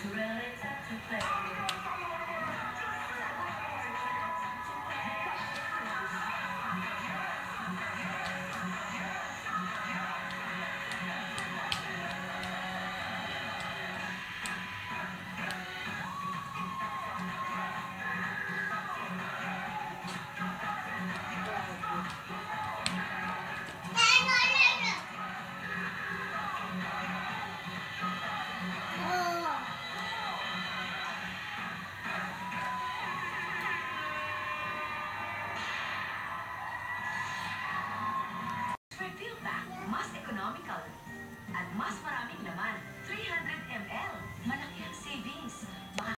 It's really tough to play. Refill pack, mas economical. At mas laman.